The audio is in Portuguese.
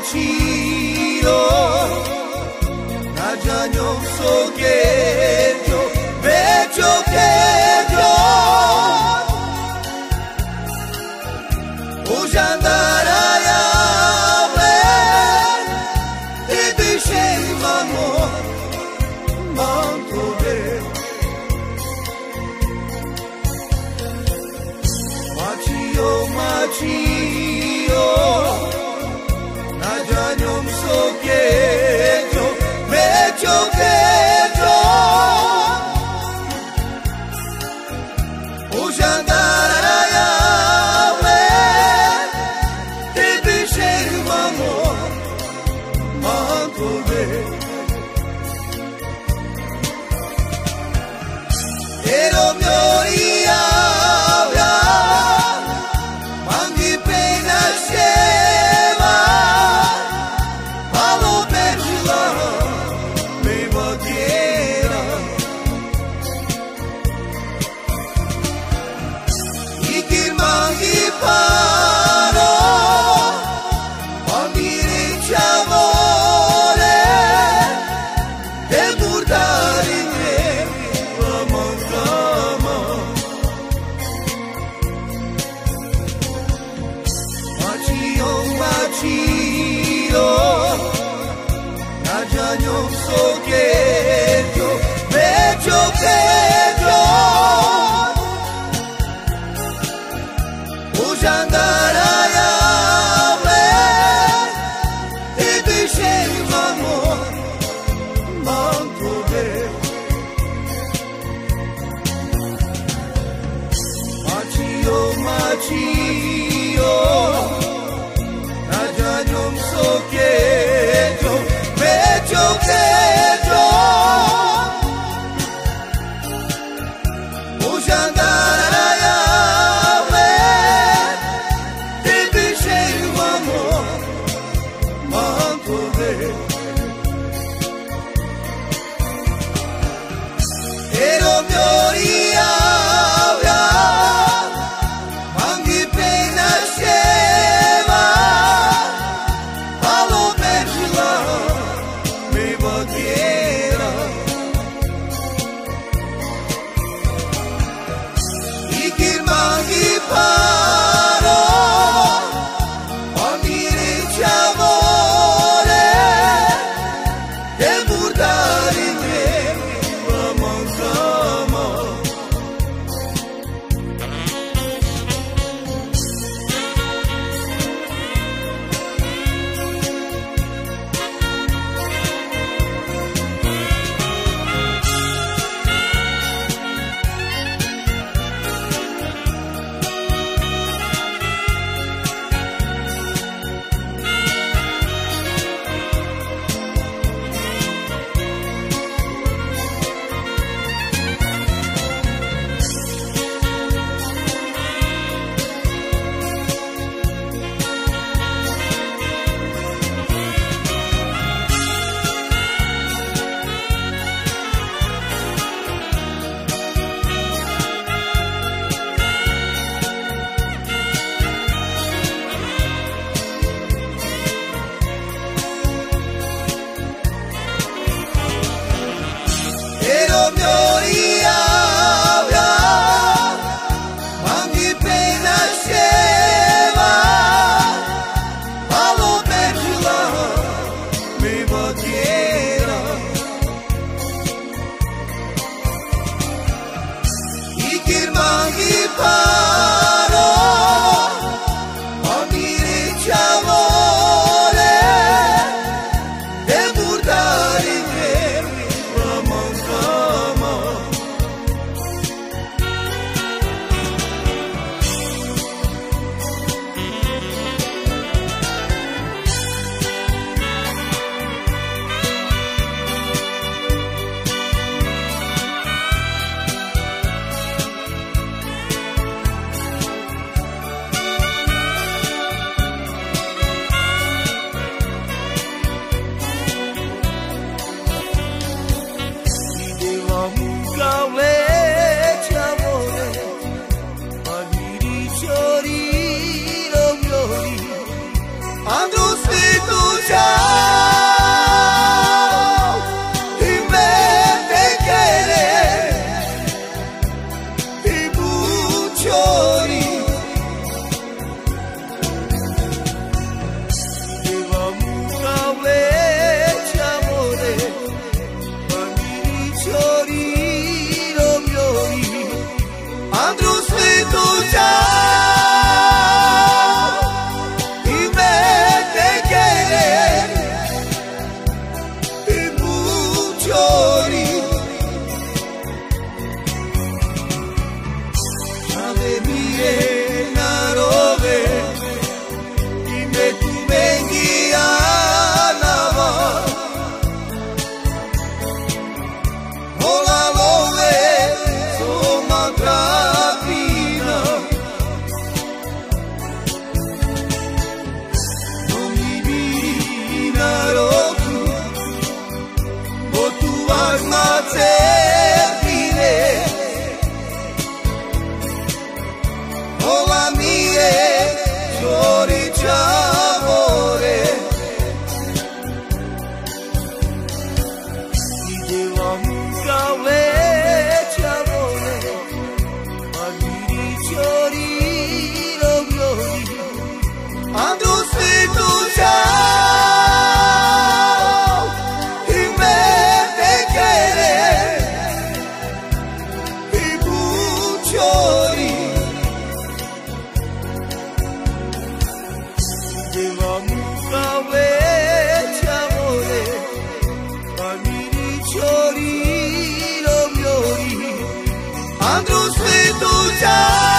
chiro na janyo sokejo becho kejo o jandara ve e biche mamo manto de machio machio Yeah. fiori. De mamuca veci amore Bambini fiori, fiori Andrò svegliato